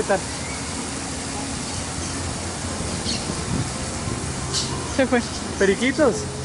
¿Qué tal? Se fue. Periquitos.